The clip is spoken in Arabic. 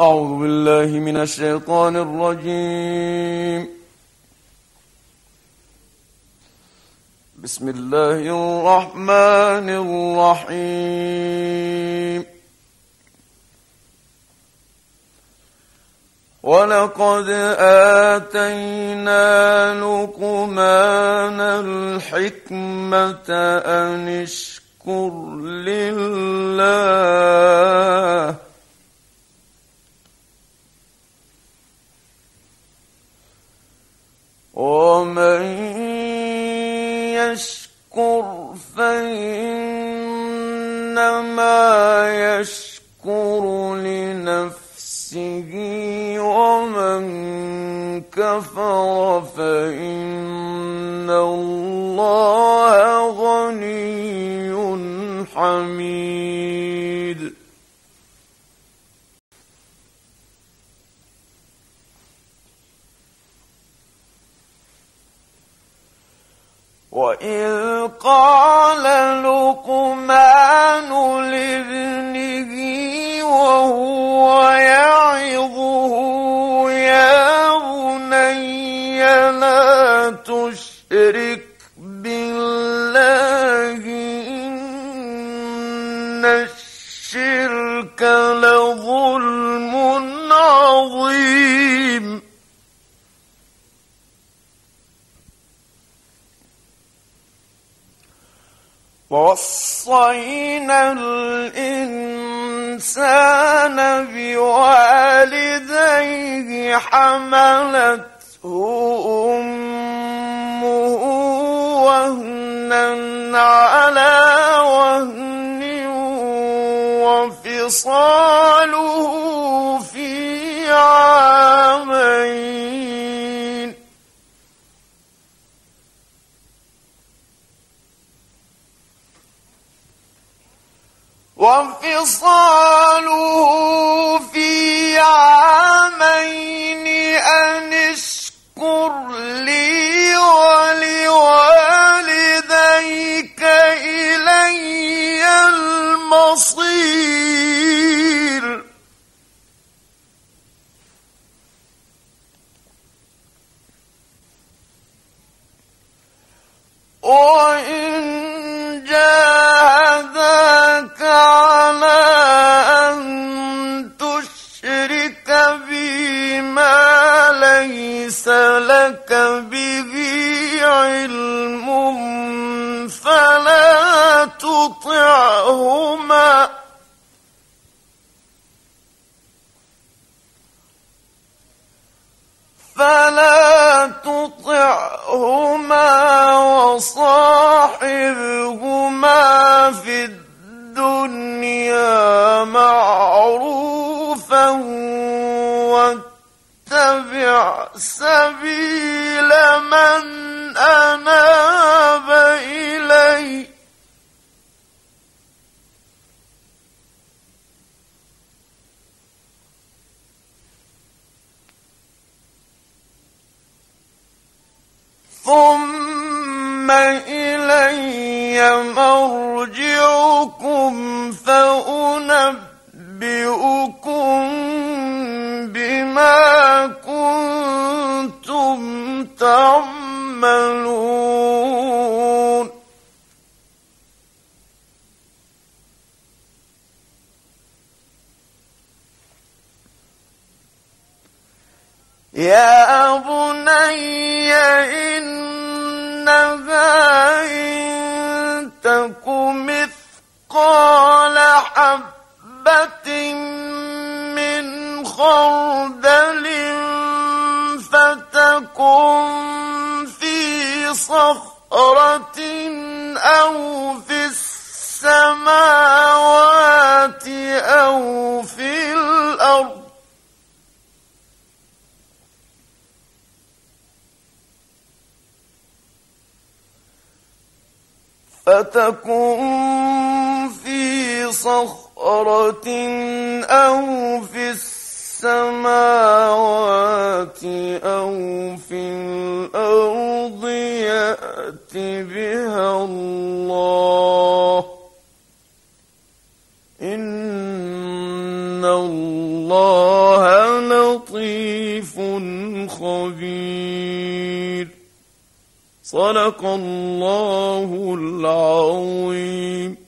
أعوذ بالله من الشيطان الرجيم. بسم الله الرحمن الرحيم. ولقد آتينا لقمان الحكمة أن اشكر لله يشكر فإنما يشكر لنفسه ومن كفر فإن الله وإذ قال لقمان لابنه وهو يعظه يا بني لا تشرك بالله إن الشرك لظلم عظيم ووصينا الإنسان بوالديه حملته أمه وهنا على وهن وفصاله في عامين. وفصاله في عامين أن اشكر لي ولوالديك إلي المصير. وإن ليس لك به علم فلا تطعهما. فلا تطعهما وصاحبهما في الدنيا معروفا واتبع سبيل من أناب إليّ. ثم إلي مرجعكم فأنبئكم يا بني إنها إن تك مثقال حبة من خردل فتكن في صخرة أو فتكن في صخرة أو في السماوات أو في الأرض يأت بها الله. إن الله لطيف خبير. صدق الله العظيم.